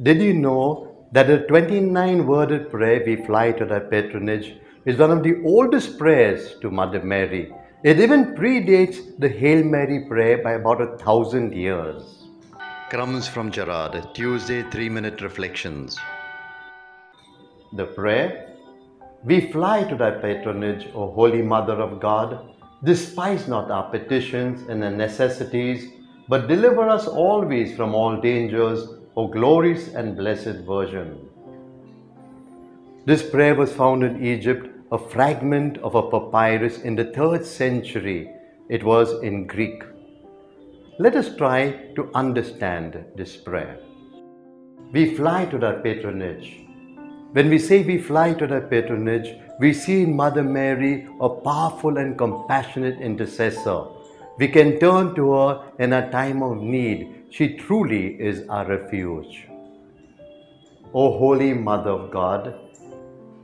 Did you know that the 29 worded prayer we fly to thy patronage is one of the oldest prayers to Mother Mary? It even predates the Hail Mary prayer by about a thousand years. Crumbz from Gerard, Tuesday 3 Minute Reflections. The prayer We fly to thy patronage, O Holy Mother of God. Despise not our petitions and our necessities, but deliver us always from all dangers O glorious and blessed Virgin. This prayer was found in Egypt, a fragment of a papyrus in the 3rd century. It was in Greek. Let us try to understand this prayer. We fly to thy patronage. When we say we fly to thy patronage, we see in Mother Mary a powerful and compassionate intercessor. We can turn to her in a time of need she truly is our refuge. O Holy Mother of God,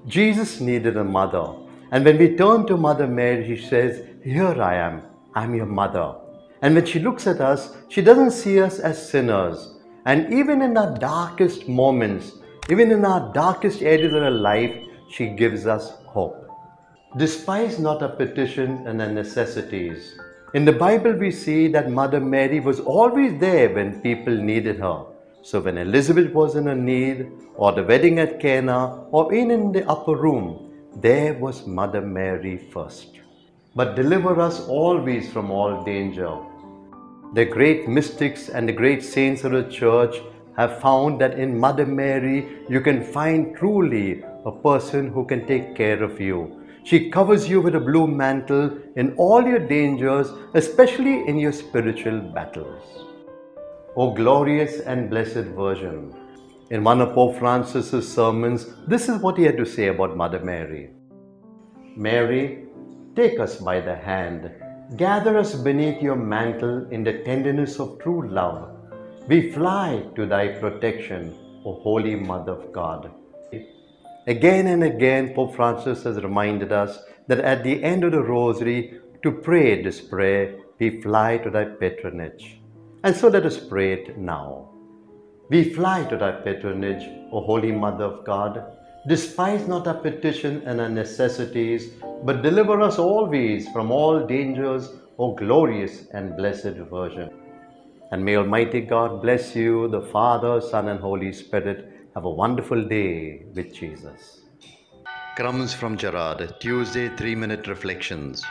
Jesus needed a mother. And when we turn to Mother Mary, she says, Here I am, I'm your mother. And when she looks at us, she doesn't see us as sinners. And even in our darkest moments, even in our darkest areas of our life, she gives us hope. Despise not our petitions and our necessities, in the Bible, we see that Mother Mary was always there when people needed her. So when Elizabeth was in a need, or the wedding at Cana, or even in the upper room, there was Mother Mary first. But deliver us always from all danger. The great mystics and the great saints of the church have found that in Mother Mary you can find truly a person who can take care of you, she covers you with a blue mantle in all your dangers, especially in your spiritual battles. O glorious and blessed Virgin, in one of Pope Francis's sermons, this is what he had to say about Mother Mary. Mary, take us by the hand, gather us beneath your mantle in the tenderness of true love. We fly to thy protection, O Holy Mother of God. Again and again, Pope Francis has reminded us that at the end of the Rosary, to pray this prayer, we fly to thy patronage. And so let us pray it now. We fly to thy patronage, O Holy Mother of God. Despise not our petition and our necessities, but deliver us always from all dangers, O glorious and blessed Virgin. And may Almighty God bless you, the Father, Son, and Holy Spirit have a wonderful day with Jesus. Crumbz from Gerard, Tuesday 3 Minute Reflections.